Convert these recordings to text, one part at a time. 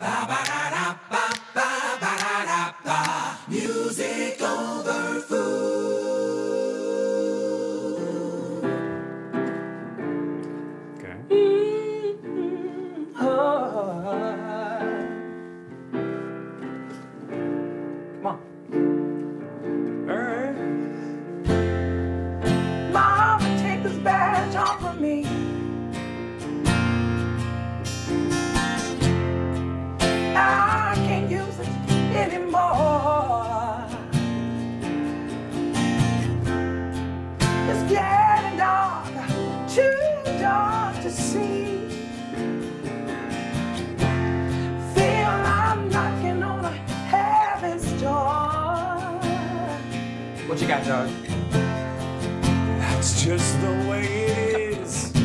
Music What you got, Doug? That's just the way it is.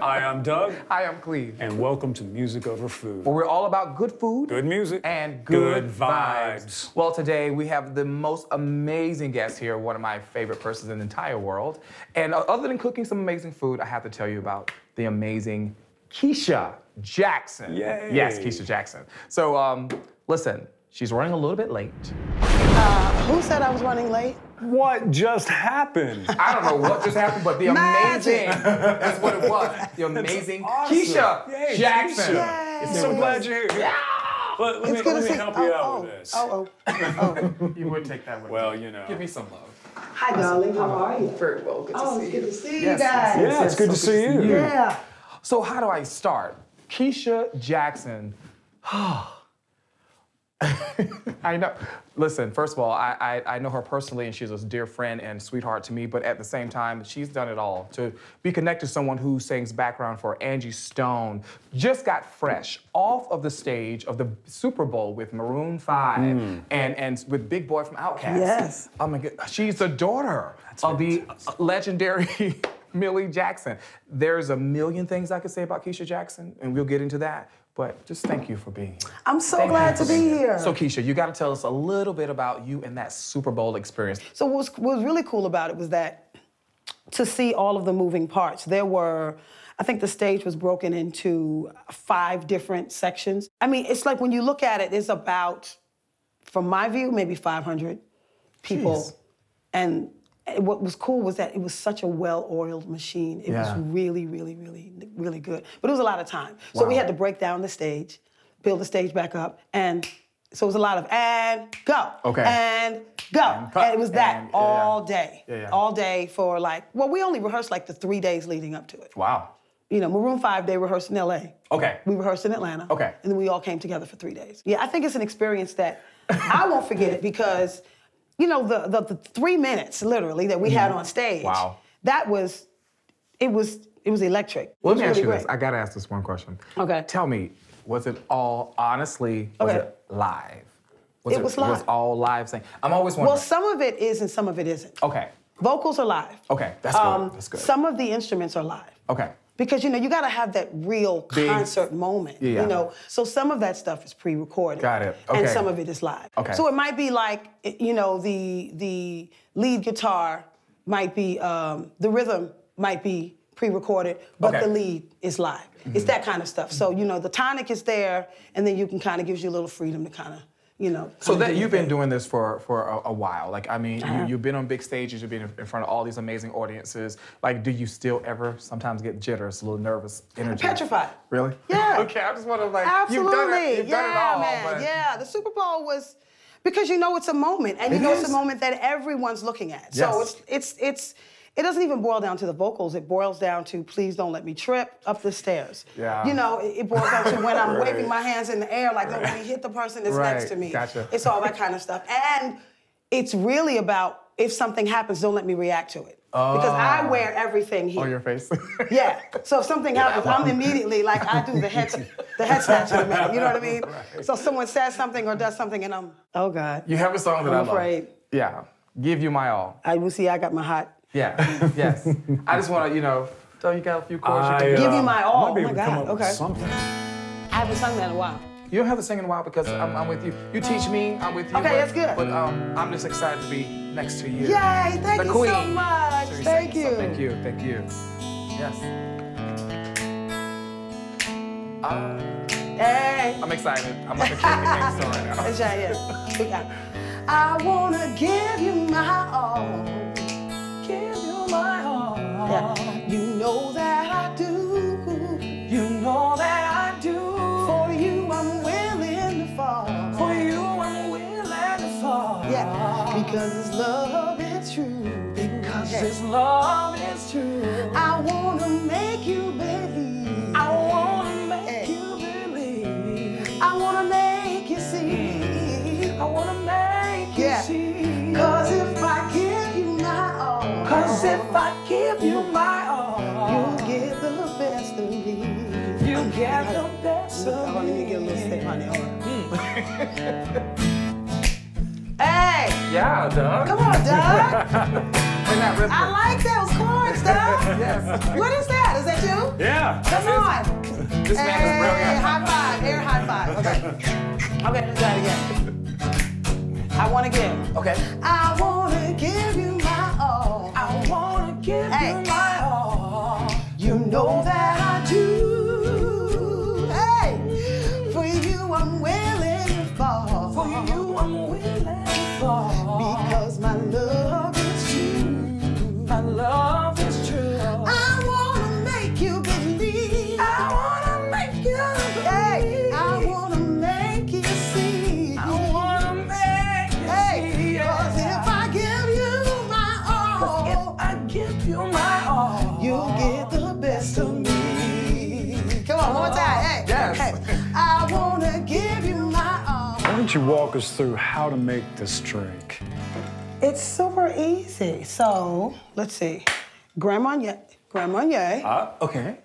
Hi, I'm Doug, Hi, I'm Cleve. and welcome to Music Over Food. Where we're all about good food Good music and good, Good vibes. vibes. Well, today we have the most amazing guest here, one of my favorite persons in the entire world. And other than cooking some amazing food, I have to tell you about the amazing Keisha Jackson. Yay. Yes, Keisha Jackson. So, um, listen, she's running a little bit late. Uh, who said I was running late? What just happened? I don't know what just happened, but the Magic. amazing, that's what it was. The amazing awesome. Keisha Yay, Jackson. Keisha. is I'm so glad you're here. Yeah. Let, let me, It's good let me see. help oh, you out oh, with this. Oh, oh. oh. You would take that one. Well, you know. Give me some love. Hi, darling. How are you? Very well. Good to Oh, see it's you. good to see Yes, you guys. yes, Yeah, it's good to so see you. Yeah. So how do I start? Keisha Jackson. I know. Listen, first of all, I, I I know her personally, and she's a dear friend and sweetheart to me. But at the same time, she's done it all to be connected to someone who sings background for Angie Stone. Just got fresh off of the stage of the Super Bowl with Maroon Five hmm. and and with Big Boi from Outkast. Yes. Oh my God, she's the daughter of the legendary Millie Jackson. There's a million things I could say about Keisha Jackson, and we'll get into that. But just thank you for being here. I'm so Thank glad to be being here. So Keisha, you got to tell us a little bit about you and that Super Bowl experience. So what was, what was really cool about it was that to see all of the moving parts. There were, I think the stage was broken into five different sections. I mean, it's like when you look at it, it's about, from my view, maybe 500 people. Jeez. And Eh, what was cool was that it was such a well-oiled machine. It Yeah. was really, really, really, really good. But it was a lot of time. So we had to break down the stage, build the stage back up, and so it was a lot of and go, Okay. and go, and, cut, it was that and- yeah, all day, Yeah, all day for like. Well, we only rehearsed like the three days leading up to it. Wow. You know, Maroon Five they rehearsed in L.A. Okay. We rehearsed in Atlanta. Okay. And then we all came together for three days. Yeah, I think it's an experience that I won't forget it because, you know, the, the, the three minutes literally that we had on stage. Mm-hmm. Wow. That was, it was, it was electric. Well, let me was ask you really this. I got to ask this one question. Okay. Tell me, was it all honestly? Was Okay. it live? It was Was live. all live? Thing. I'm always wondering. Well, some of it is and some of it isn't. okay. Vocals are live. Okay. That's good. That's good. Some of the instruments are live. okay. Because you know you got to have that real Big- concert moment. Yeah. You know, so some of that stuff is pre-recorded. Got it. And some of it is live. Okay. So it might be like you know the the lead guitar might be um, the rhythm might be pre-recorded, but Okay. the lead is live. It's that kind of stuff. So you know the tonic is there, and then you can kind of gives you a little freedom to kind of you know. So that you've been doing this for for a, a while. Like I mean, Uh-huh. you, you've been on big stages. You've been in, in front of all these amazing audiences. Like, do you still ever sometimes get jitters, a little nervous, energy? Petrified. Really? Yeah. okay, I just want to like. Absolutely. You've done it. You've yeah, done it all. man. but- Yeah, the Super Bowl was because you know it's a moment, and you It know it's a moment that everyone's looking at. So it's it's it's. It doesn't even boil down to the vocals. It boils down to please don't let me trip up the stairs. Yeah. You know, it, it boils down to when I'm waving my hands in the air, like don't let me hit the person that's Right. next to me. Gotcha. It's all that kind of stuff. And it's really about if something happens, don't let me react to it. Oh. Because I oh. wear everything here. On your face. Yeah. So if something happens, I'm immediately like I do the head the head snatch in a minute. You know what I mean? Right. So someone says something or does something, and I'm oh god. you have a song that I'm I love. afraid. Yeah. Give you my all. I will see. I got my hot. Yeah. yes. I just want to, you know, so you got a few chords. you I, can Give you my all. Might be Oh able my to come God, up with okay. Something. I haven't sung that in a while. You don't have to sing in a while because I'm, I'm with you. You teach me, I'm with you. Okay, but, that's good. But um, I'm just excited to be next to you. Yay! Thank the you queen. so much. So Thank you. so thank you. Thank you. Yes. Uh, Hey. I'm excited. I'm like a kid in the store right now. Let's try it. We got. I wanna give you my all. Give you my. Yeah. You know that hey, Yeah, Doug. come on, Doug. In that rhythm. I like those chords, Doug. Yes. What is that? Is that you? Yeah. Come on. This man Hey, is brilliant. high five, air high five. Okay. Okay, let's try it again. I wanna give. Okay. I wanna give you my all. I wanna give Hey. you my you walk us through how to make this drink? It's super easy. So let's see. Grand Marnier. Grand Marnier. Uh, Okay.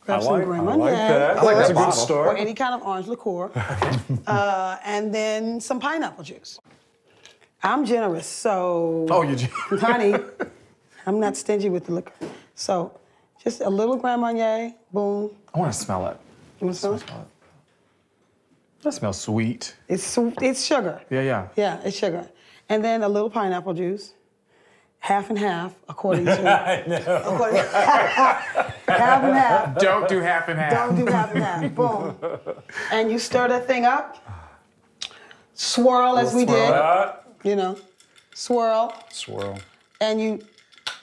Grab I some like, I like that. I like That's a good bottle. Or any kind of orange liqueur. uh, and then some pineapple juice. I'm generous, so Oh, you're honey, I'm not stingy with the liquor. So just a little Grand Marnier, boom. I want to smell it. You want some? That smells sweet. It's su- it's sugar. Yeah, yeah. Yeah, it's sugar. And then a little pineapple juice, half and half, according to. I know. according, half and half. Don't do half and half. Don't do half and half. Boom. And you stir that thing up. Swirl as we swirl. did. Uh, You know, swirl, swirl. and you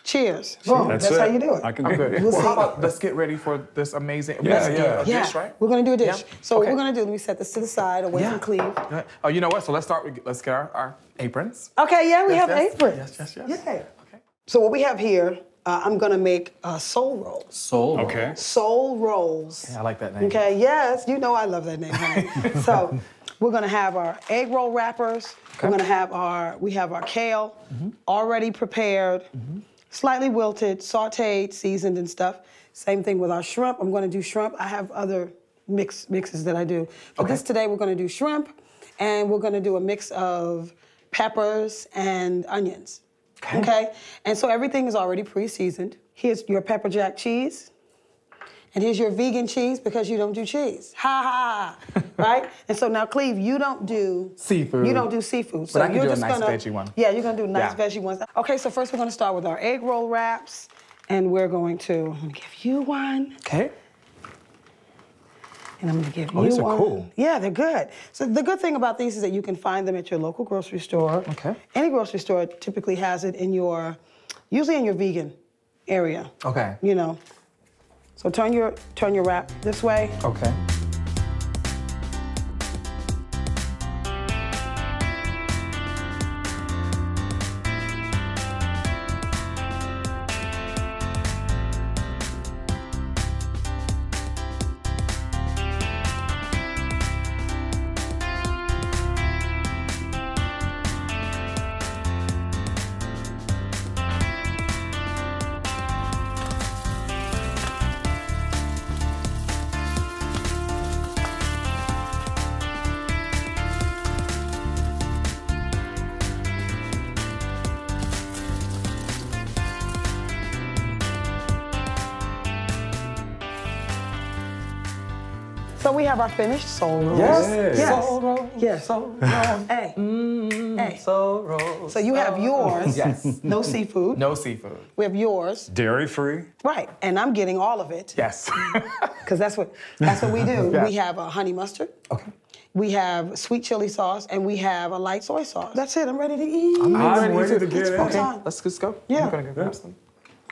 cheers. Boom. That's, That's, how you do it. I can I'm do good. it. We'll well, see. how about let's get ready for this amazing. Yeah, let's yeah. A yeah, dish, right? we're gonna do a dish. Yeah. So what we're gonna do? Let me set this to the side, away from Cleve. Good. Oh, you know what? So let's start with let's get our, our aprons. Okay, yeah, we Yes, have yes. aprons. Yes, yes, yes. Yeah. Okay. So what we have here, uh, I'm gonna make uh, soul rolls. Soul. Okay. Soul rolls. Yeah, I like that name. Okay, yes, you know I love that name. honey. so we're gonna have our egg roll wrappers. We're gonna have our we have our kale already prepared, slightly wilted, sautéed, seasoned and stuff. Same thing with our shrimp. I'm gonna do shrimp. I have other mix mixes that I do. But this today we're gonna do shrimp, and we're gonna do a mix of peppers and onions. Okay. okay? And so everything is already pre-seasoned. Here's your pepper jack cheese. And here's your vegan cheese because you don't do cheese. Ha ha right? And so now, Cleve, you don't do Seafood. You don't do seafood. So But I can you're do a just nice gonna, veggie one. Yeah, you're gonna do nice Yeah. veggie ones. Okay, so first we're gonna start with our egg roll wraps, and we're going to I'm gonna give you one, Okay. and I'm gonna give Oh, you these are one. cool. Yeah, they're good. So the good thing about these is that you can find them at your local grocery store. Okay. Any grocery store typically has it in your, usually in your vegan area. Okay. You know. So turn your turn your wrap this way. Okay. So we have our finished soul rolls. Yes. Yes. Soul rolls, Yes. soul rolls. Hey. Mm-hmm. hey. Soul rolls. So you have yours. Yes. No seafood. No seafood. We have yours. Dairy free. Right. And I'm getting all of it. Yes. Because that's what that's what we do. Yeah. We have a honey mustard. okay. We have sweet chili sauce and we have a light soy sauce. That's it. I'm ready to eat. I'm ready ready to- to get It's in. go Okay, let's just go. Yeah. I'm gonna go grab some.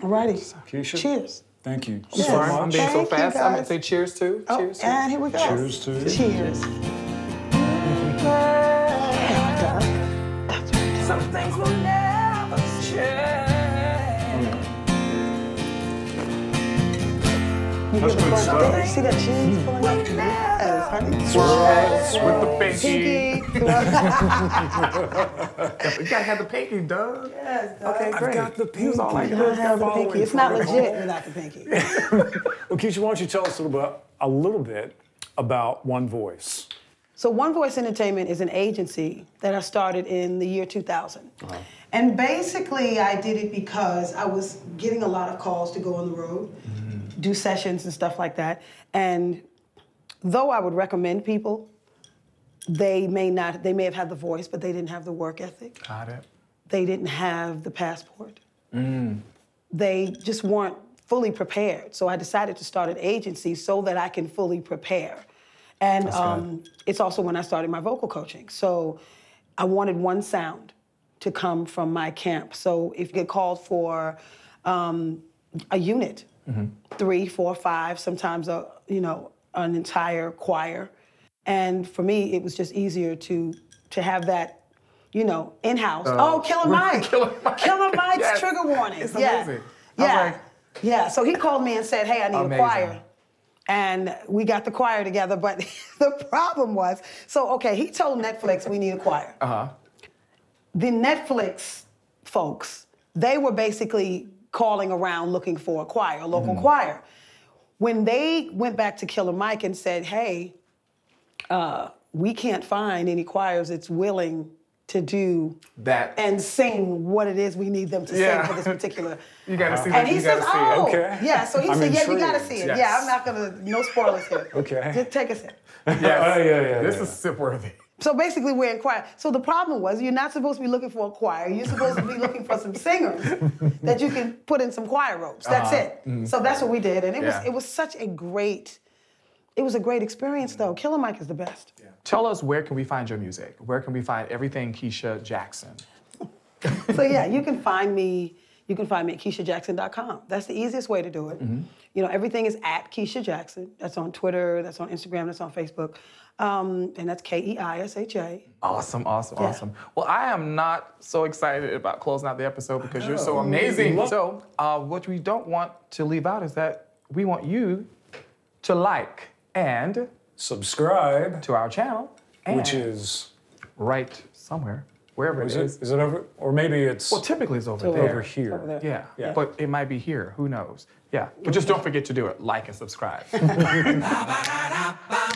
Alrighty. Keisha. Cheers. Thank you Yes. so Sorry, I'm being so Thank you, fast. I'm gonna say cheers too. Oh, cheers. and here we go. Cheers to you. Cheers. That's the good crunch? stuff. there? See that cheese hmm. pulling up? Yes, honey. Yes, with the pinky. Pinky. You gotta have the pinky, Doug. yes, Okay, great. I got the He was all like, pinky. this, I have the got pinky. It's not legit without the pinky. Well, Keisha, why don't you tell us a little bit, a little bit about One Voice? So One Voice Entertainment is an agency that I started in the year 2000. Uh-huh. And basically I did it because I was getting a lot of calls to go on the road, do sessions and stuff like that. And though I would recommend people, they may not, they may have had the voice, but they didn't have the work ethic. Got it. They didn't have the passport. Mm. They just weren't fully prepared. So I decided to start an agency so that I can fully prepare. And um, it's also when I started my vocal coaching. So I wanted one sound to come from my camp. So if you get called for um, a unit, three, four, five, sometimes a you know an entire choir, and for me it was just easier to to have that you know in house. oh, Killer Mike, Killer Mike. Killer Mike's Yes. trigger warning. It's yeah. amazing. Yeah, like- yeah. So he called me and said, "Hey, I need Amazing. a choir." And we got the choir together, but the problem was, so okay, he told Netflix we need a choir. Uh huh. The Netflix folks, they were basically calling around looking for a choir, a local choir. When they went back to Killer Mike and said, hey, uh, we can't find any choirs that's willing to do That. and sing what it is we need them to Yeah. sing for this particular. You gotta see And he You says, gotta see it. "Oh, Okay. yeah." So he I'm said, "Yeah, you gotta see it." Yes. Yeah, I'm not gonna. No spoilers here. Okay. Just take a sip. Yes. Oh, yeah, yeah, This yeah. is sip worthy. So basically, we're in choir. So the problem was, you're not supposed to be looking for a choir. You're supposed to be looking for some singers that you can put in some choir ropes. That's uh-huh. it. Mm-hmm. So that's what we did, and it Yeah. was it was such a great, it was a great experience though. Killer Mike is the best. Tell us where can we find your music? Where can we find everything Keisha Jackson? so yeah, you can find me. You can find me at KeishaJackson.com. That's the easiest way to do it. You know, everything is at Keisha Jackson. That's on Twitter. That's on Instagram. That's on Facebook, um, and that's K E I S H A. Awesome, awesome, Yeah. awesome. Well, I am not so excited about closing out the episode because you're so amazing. Love- So, uh, what we don't want to leave out is that we want you to like and Subscribe, to our channel, and which is, right somewhere, wherever is it it, is. is it over, or maybe it's Well, typically it's over Over there. over here. Over there. Yeah. Yeah. but it might be here. Who knows? Yeah, but just don't forget to do it. Like and subscribe.